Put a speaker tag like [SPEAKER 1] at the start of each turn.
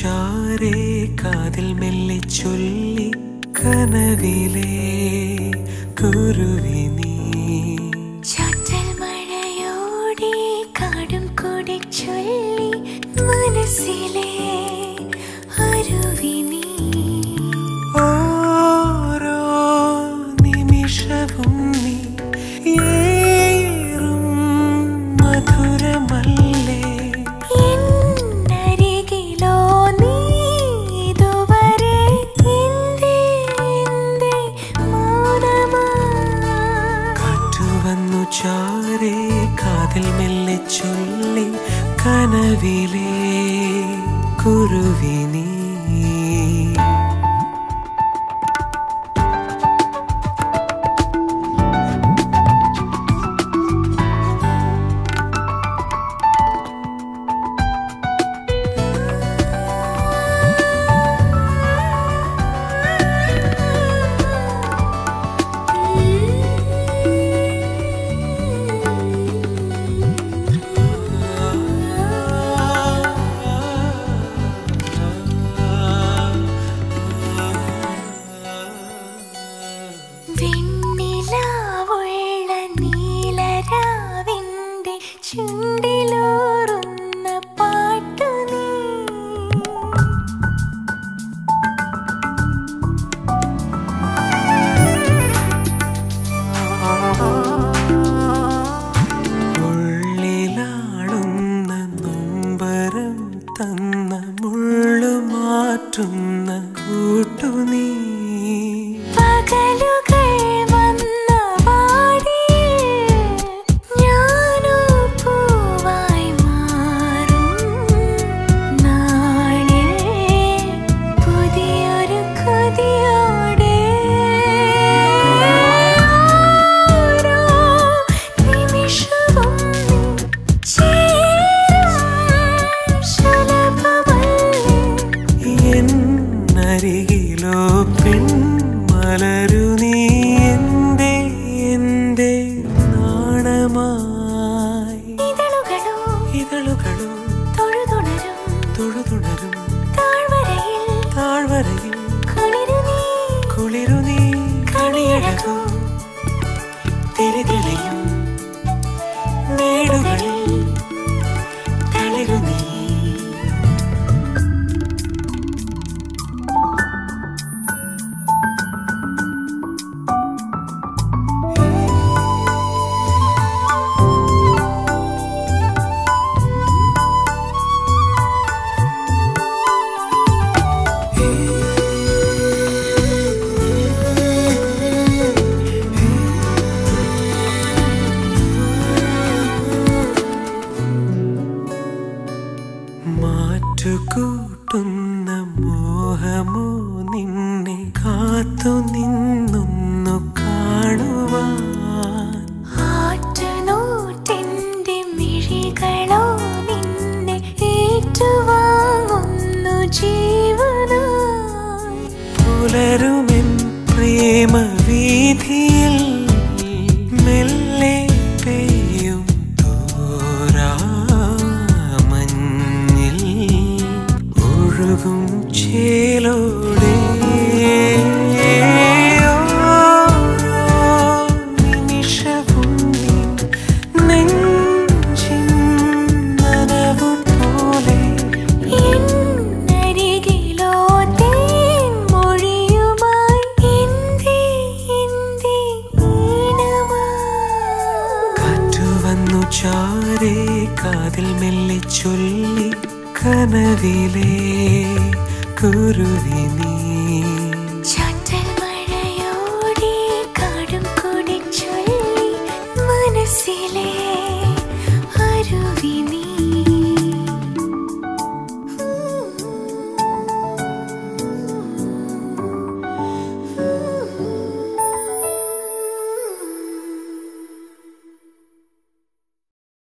[SPEAKER 1] ചാരേ കാതിൽ മെല്ലെ ചൊല്ലി കനവിലേ കുരുവി കാറ്റുവന്നു ചാരേ കാതിൽ മെല്ലെ ചൊല്ലി കനവിലെ കുരുവി
[SPEAKER 2] ചുണ്ടിലൂറുന്ന നീ.
[SPEAKER 1] തന്ന മുള്ളു മാറ്റുന്ന കൂട്ടു നീ memory. മാറ്റുകൂട്ടുന്ന മോഹമോ നിന്നെ കാത്തു നിന്നൊന്നു കാണുവാൻ.
[SPEAKER 2] ആറ്റുനോട്ടിന്റെ മിഴികളോ നിന്നെ ഏറ്റുവാങ്ങുന്നു ജീവനായി.
[SPEAKER 1] പുലരുമെൻ കാതിൽ മെല്ലെ ചൊല്ലി കനവിലേ കുരുവി നീ.